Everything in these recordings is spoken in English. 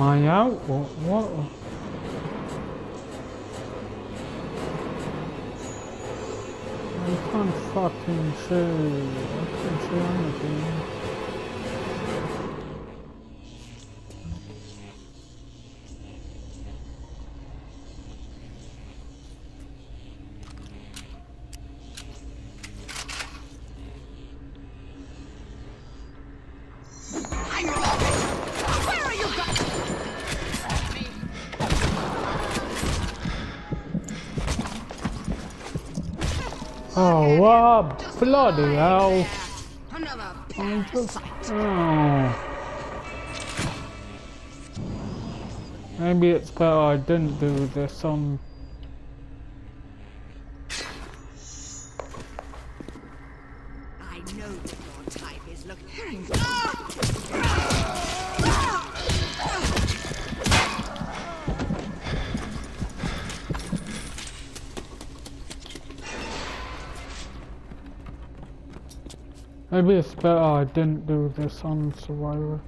Am I out or what? I can't fucking see. I can't see anything. Bloody hell. I'm just. Oh. Maybe it's better I didn't do this on. Maybe it's better I didn't do this on Survivor.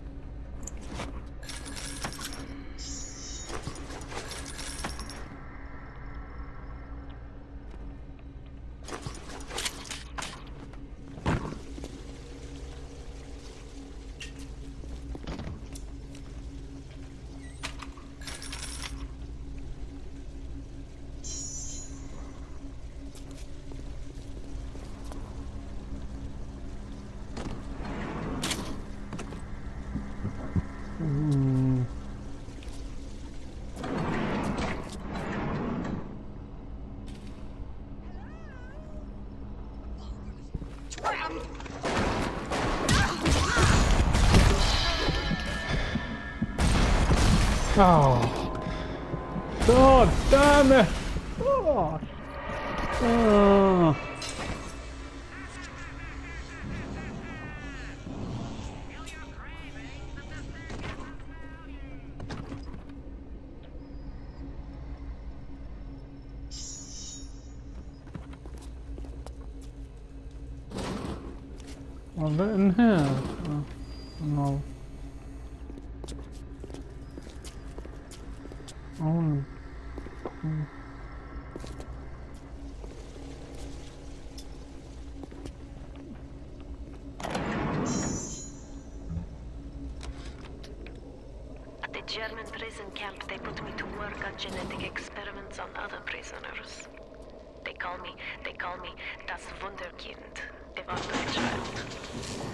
Me, they call me das Wunderkind, the wonder child.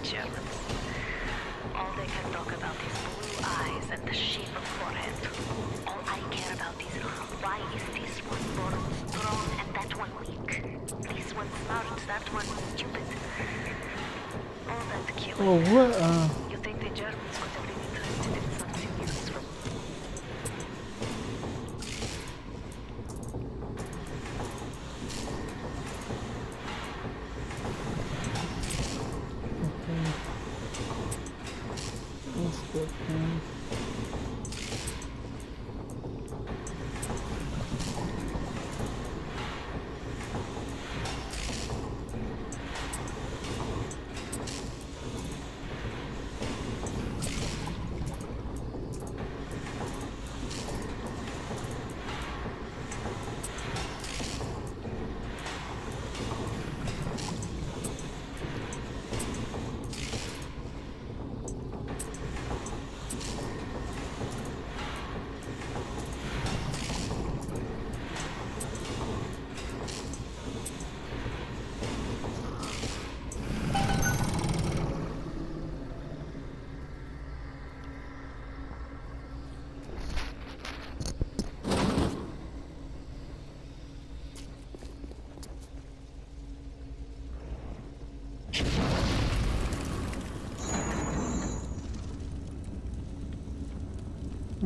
Germans. All they can talk about is blue eyes and the shape of forehead. All I care about is why is this one born strong and that one weak? This one smart, that one stupid. All that killing. Oh, what? Uh,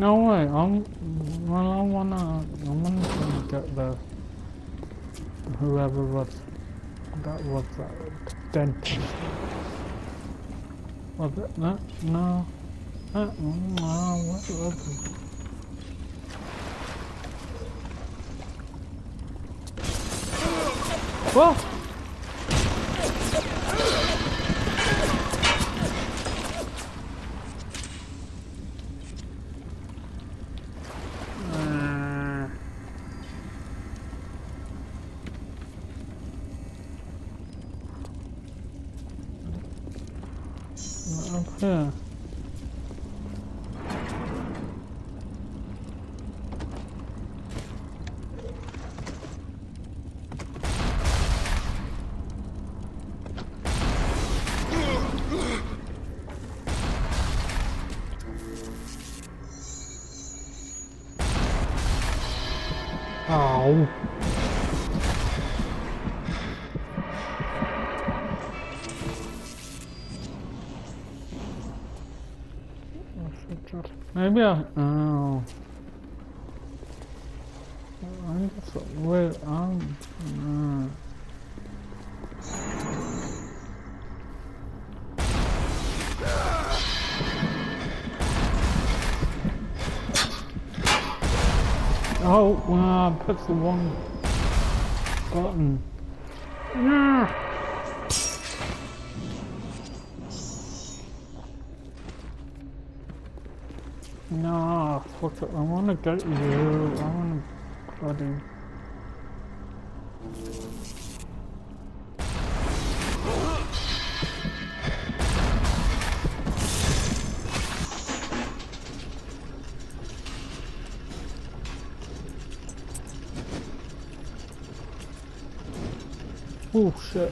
No way, I'm, well I wanna, I wanna get the, whoever was, that was that dentist. Okay, no, no. Uh, no, what, what? Whoa! Maybe I. Oh. I guess. Wait, um. Uh, oh, I press the wrong you. I wanna bloody. Oh shit.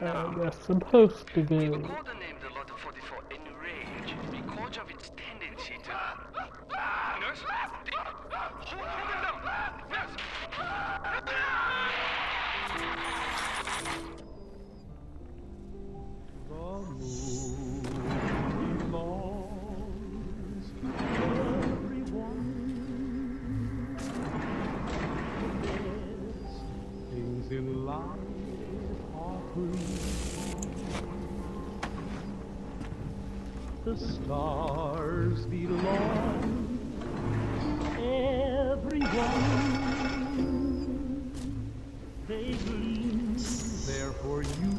Uh, they're supposed to be. The Lotto 44 Enrage because of its tendency to. Nurse? Nurse! in love. The stars belong everyone. They gleam there for you.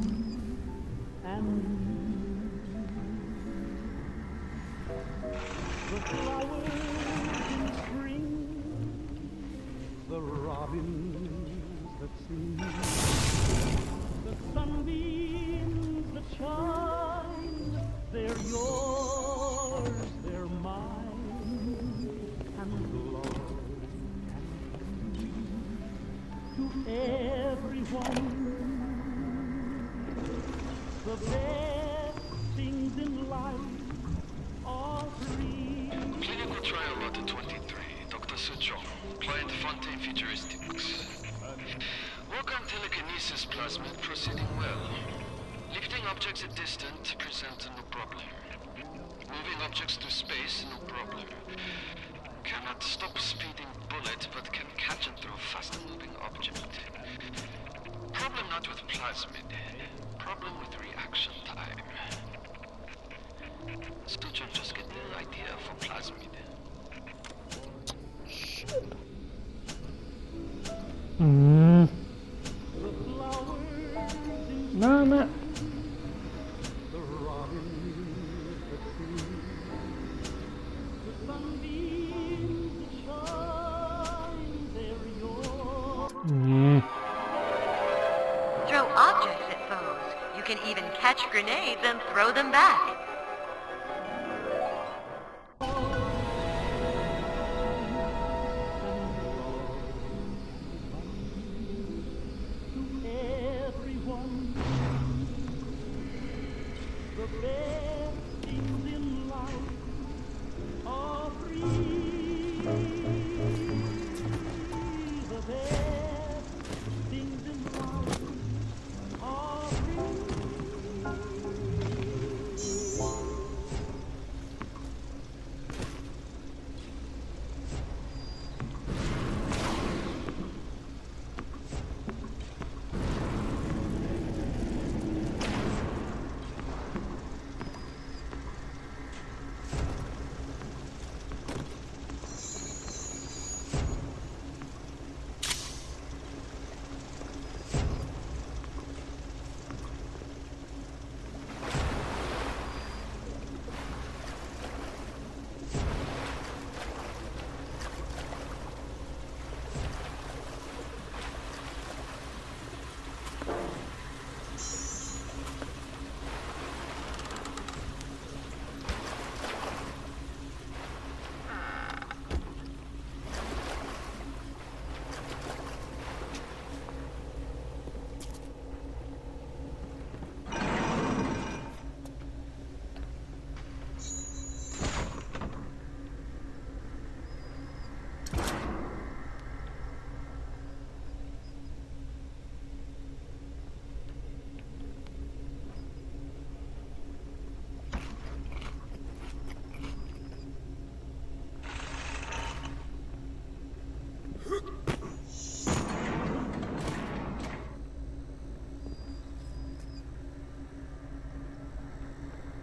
can even catch grenades and throw them back.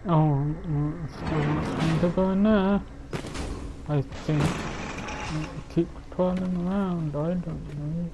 Oh, still going there. I think. I Keep twirling around, I don't know.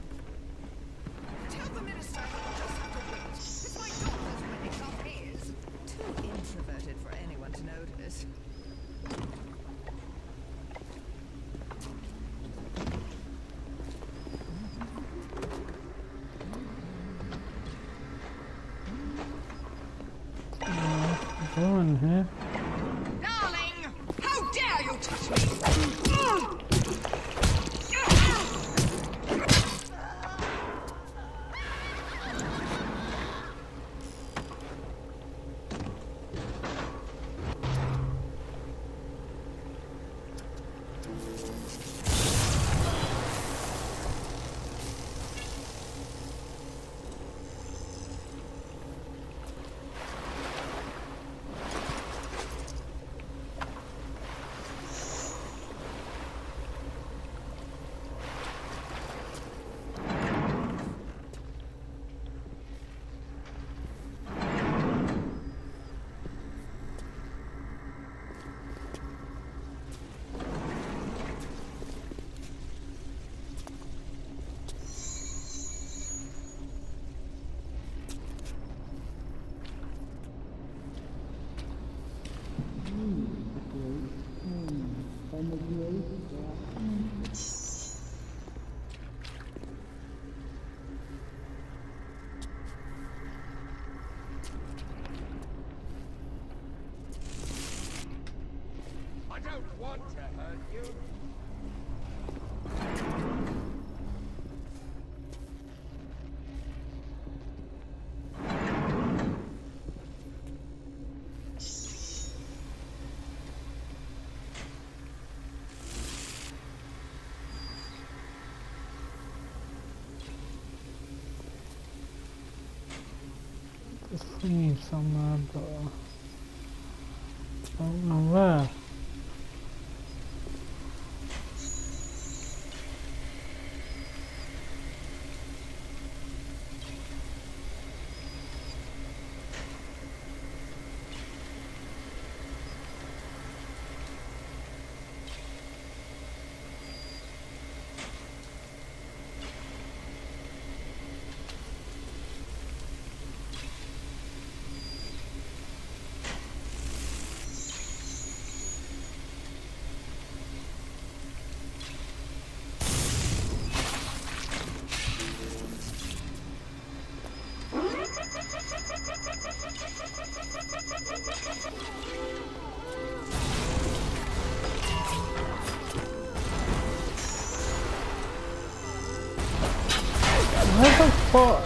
There's thingy somewhere, but I don't know where. Where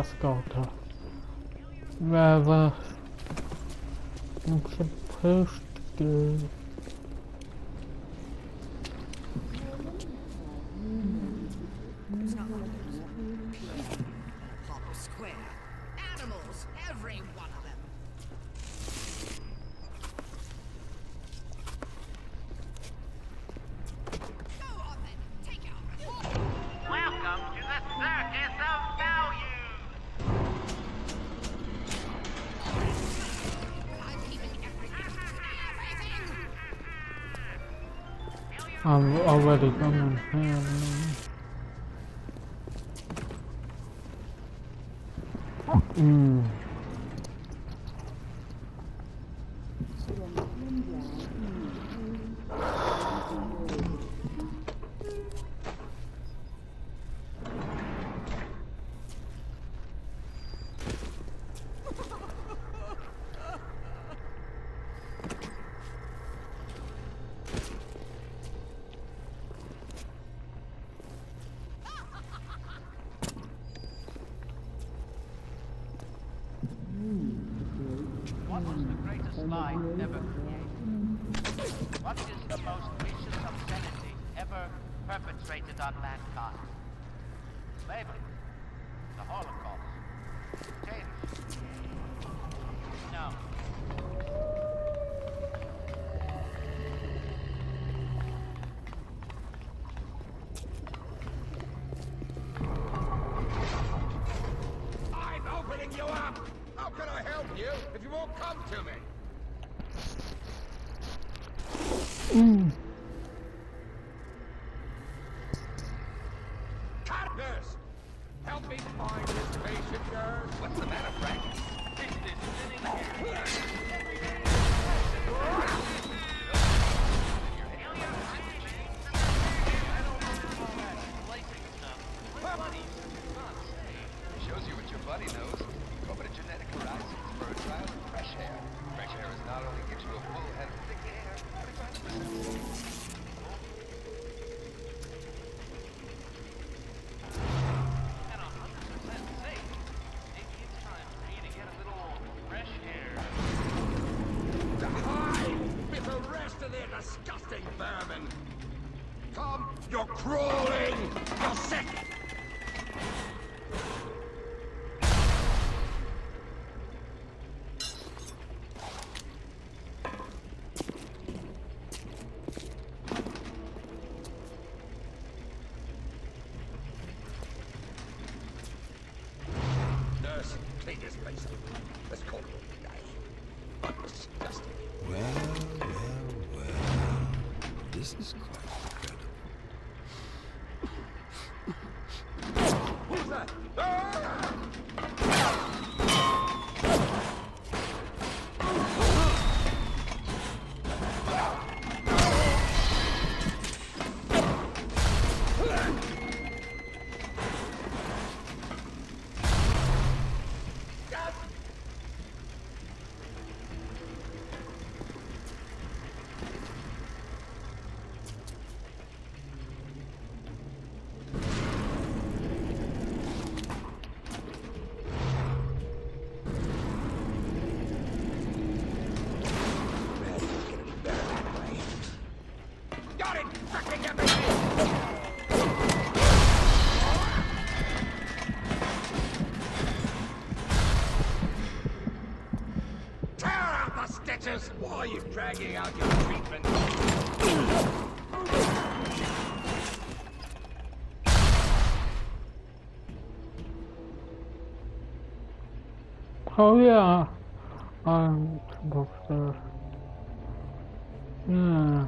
Gastarter. Wer was? Im Prinzip I'm already coming here. Texas, why are you dragging out your treatment? Oh yeah, I'm boxer. Yeah.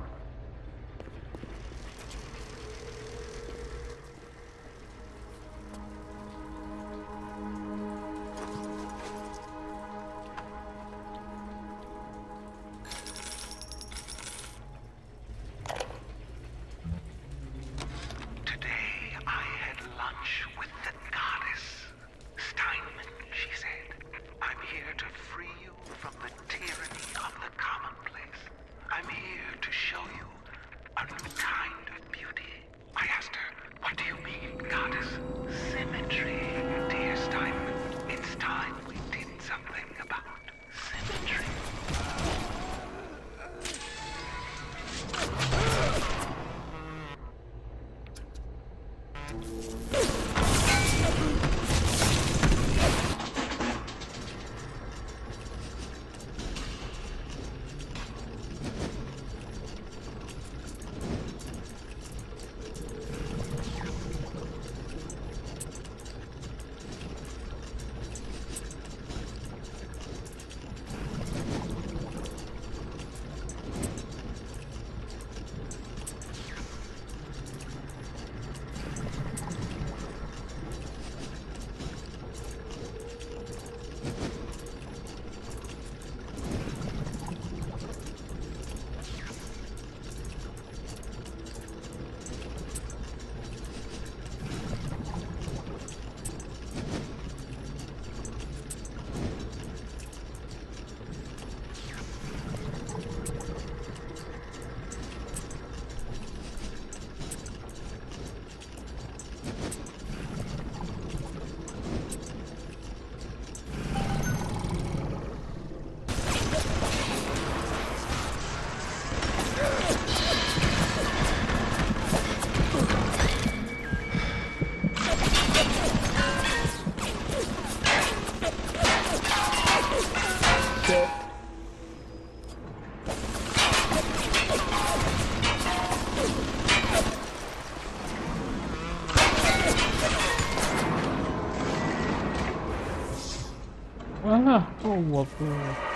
Ah, oh,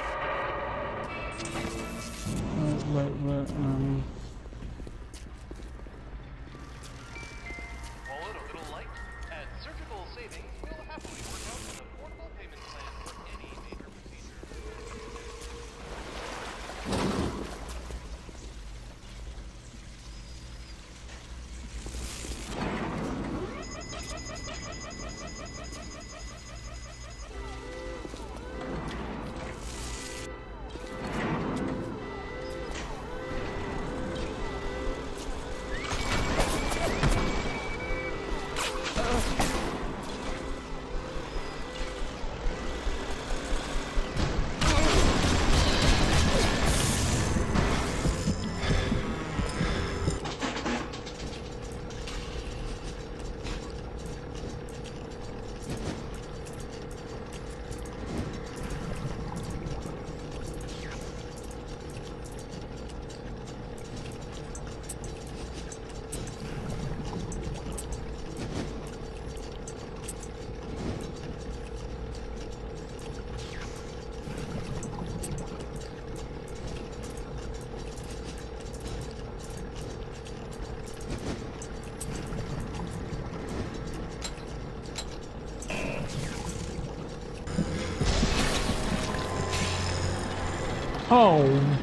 Oh!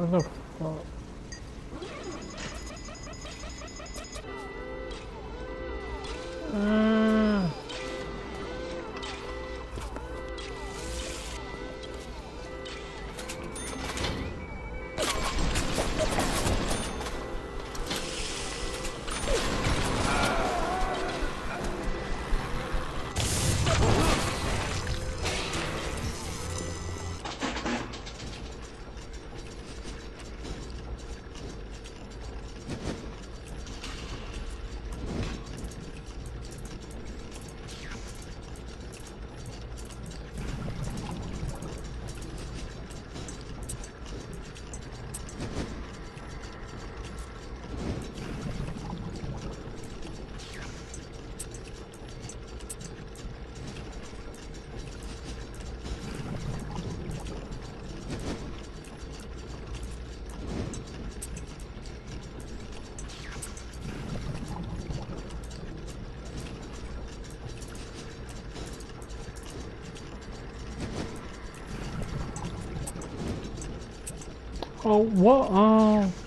What the fuck? Oh, what? Oh.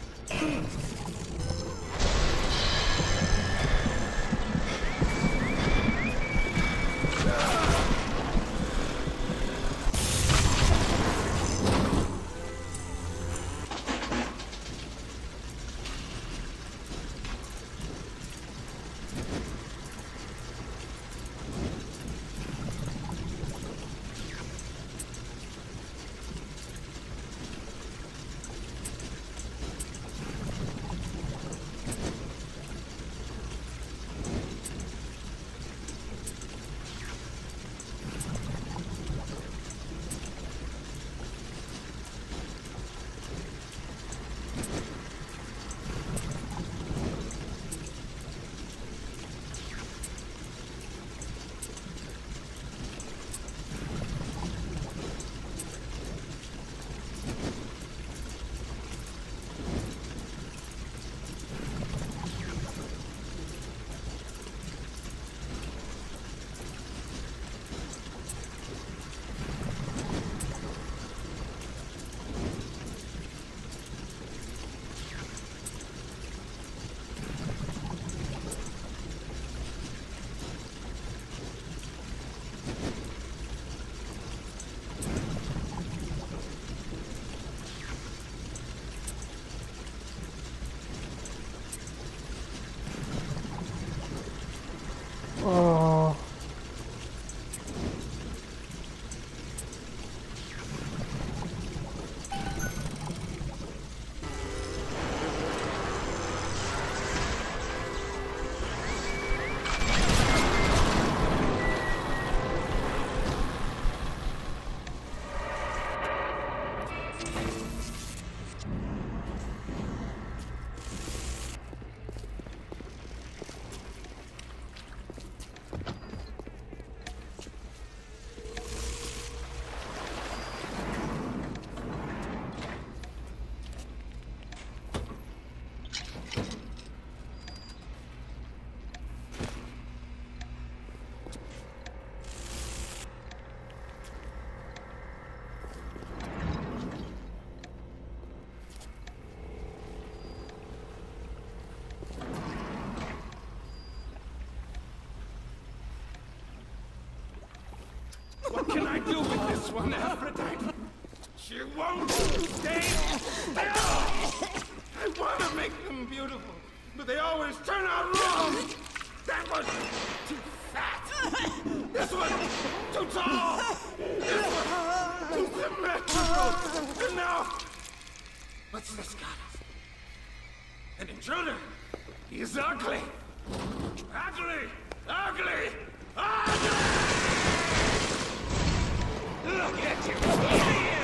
do with this one, Aphrodite? She won't stay I want to make them beautiful, but they always turn out wrong. That was too fat. This one too tall. This one too symmetrical. And now, what's this got? An intruder. He's ugly. Ugly. Ugly. Ugly. Look at you!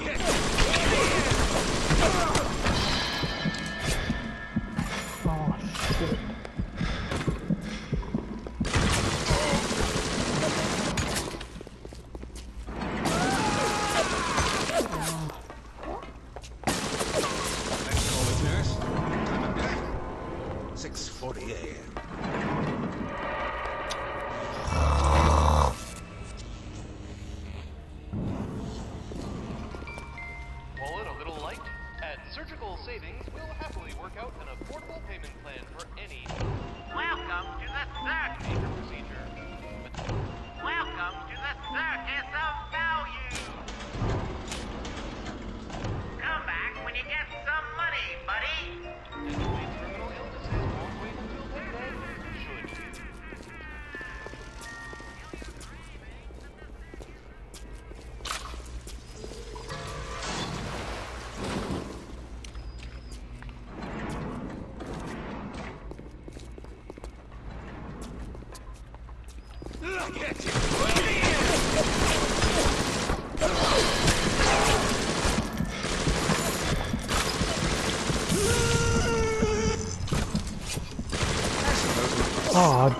hit!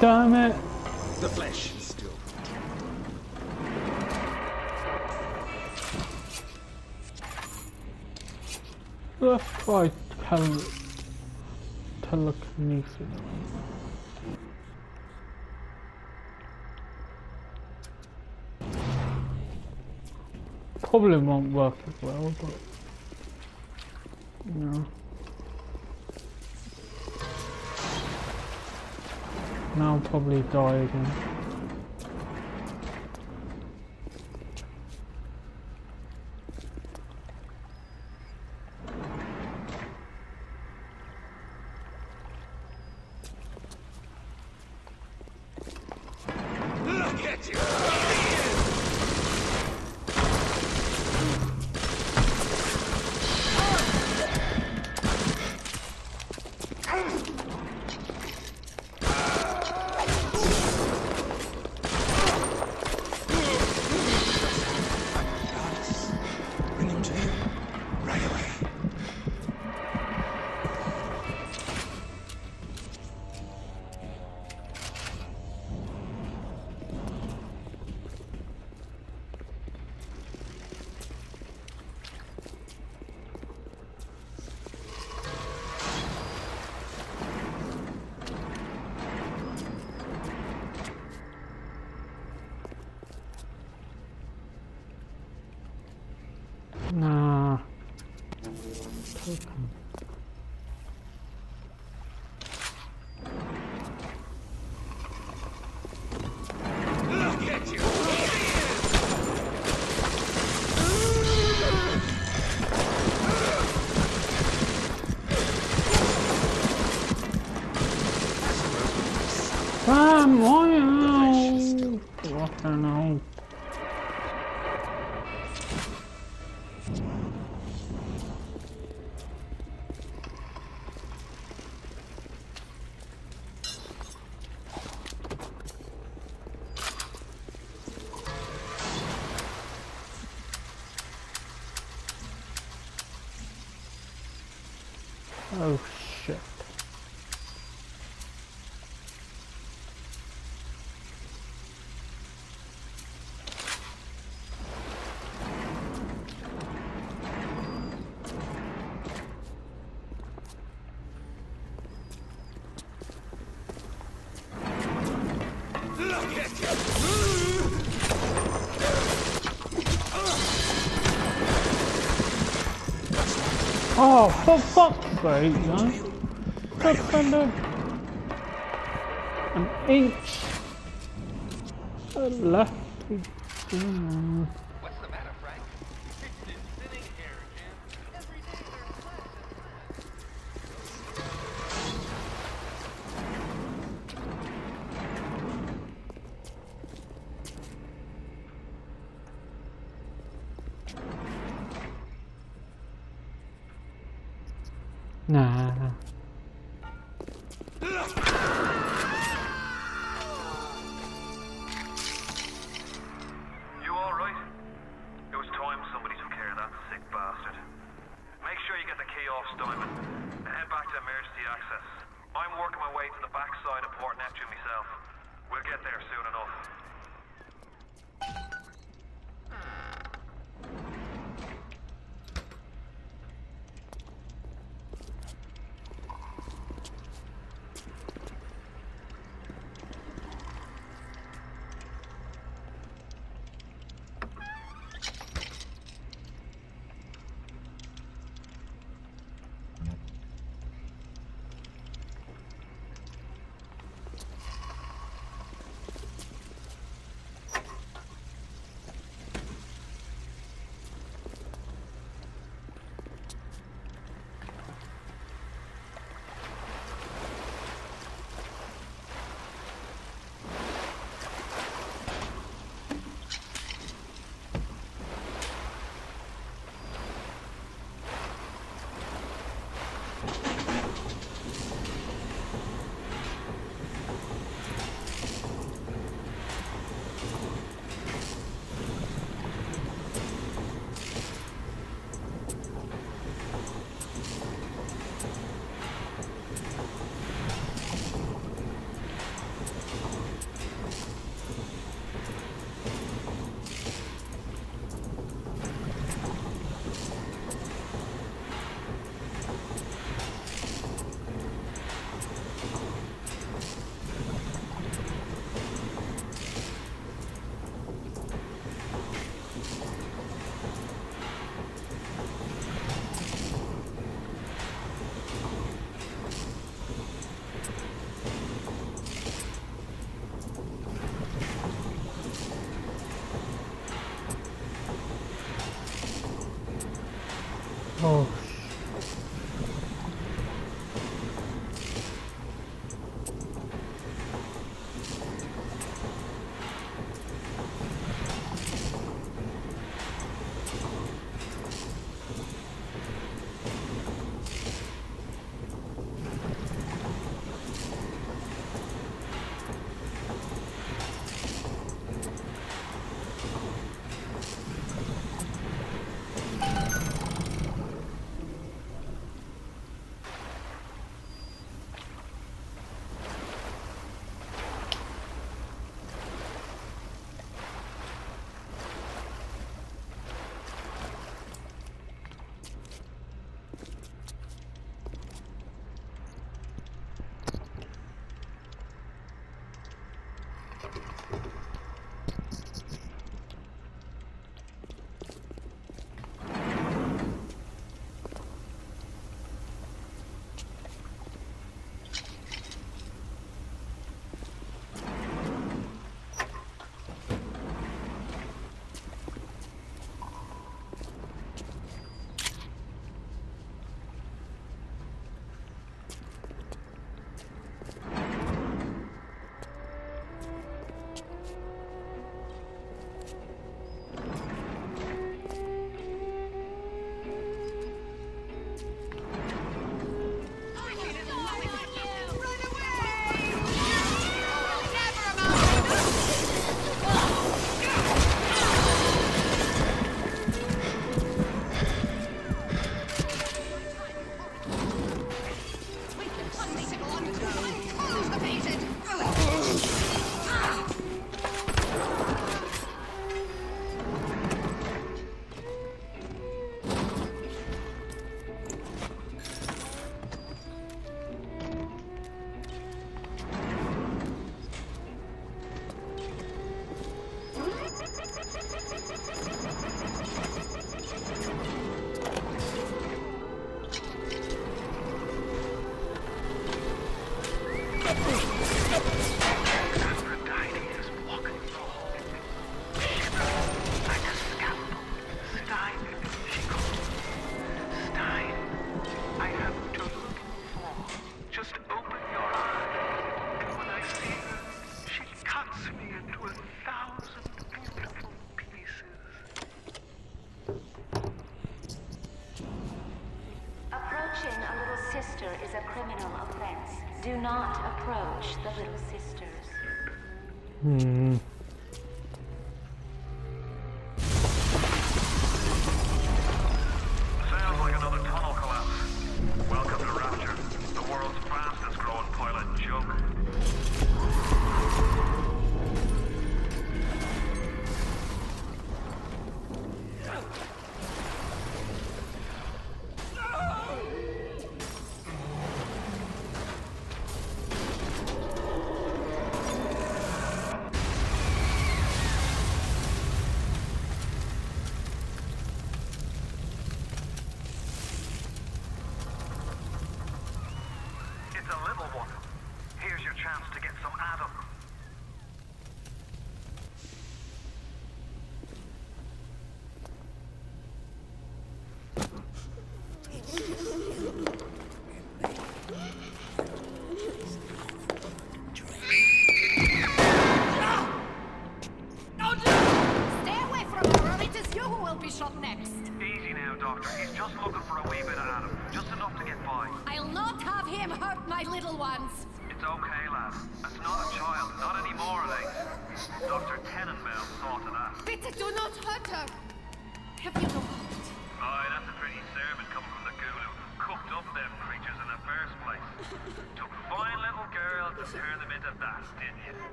damn it! The flesh is still. Let's try tele telekinesis. Probably won't work as well, but you know. Now I'll probably die again. Oh shit. Oh, for fuck! boat, though. An inch left to.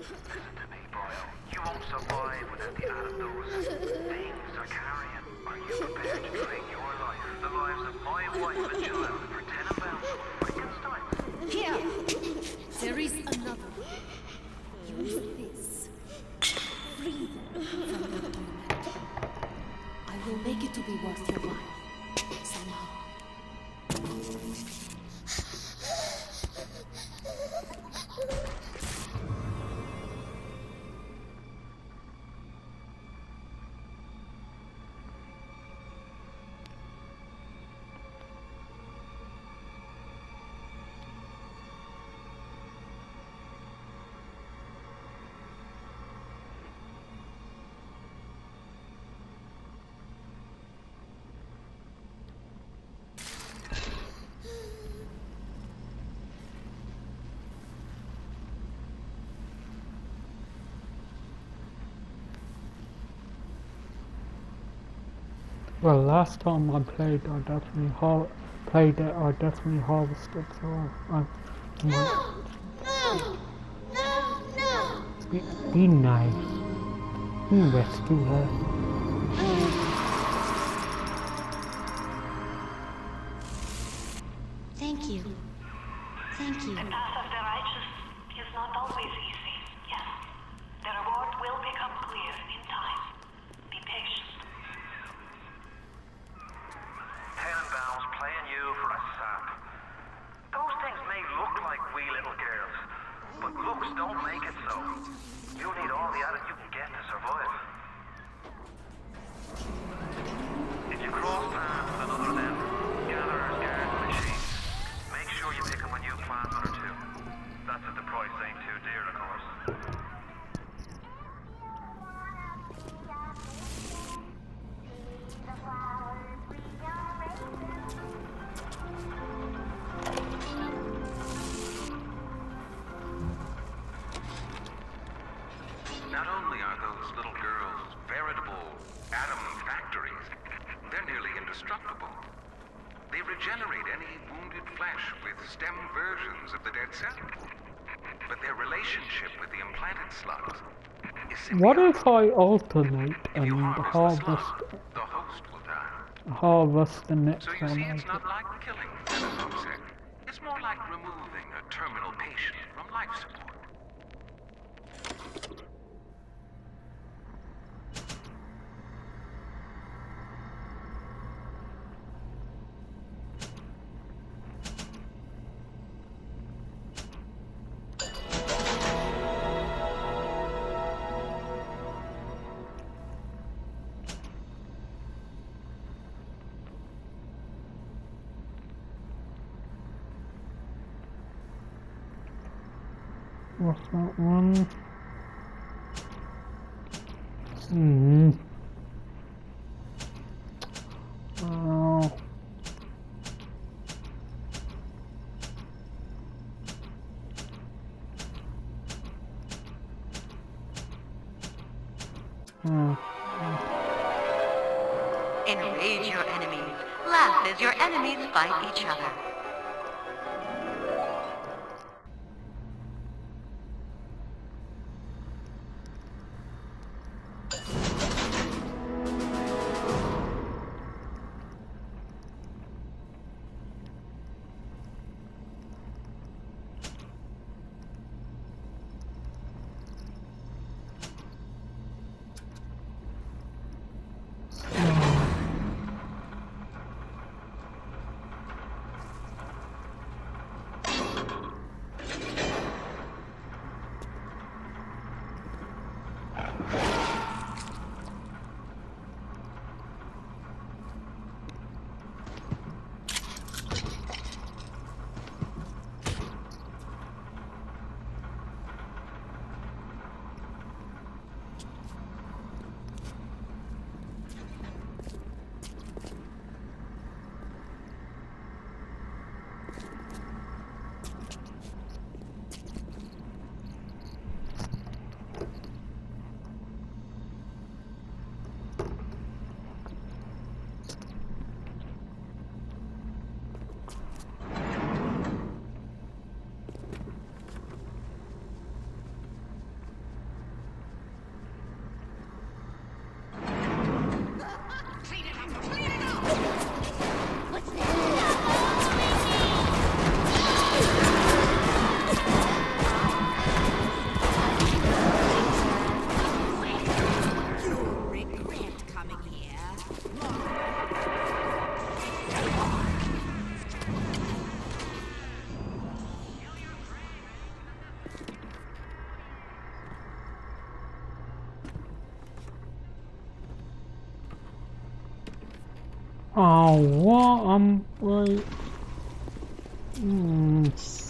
Ha ha ha! Well, last time I played, I definitely har played it. I definitely harvested. So I, I no, no, no, no. Be, be nice. You rescue her. make it so. You need What if I alternate and harvest harvest the next one? Laugh as your enemies fight each other. Oh, what? I'm like... Mm.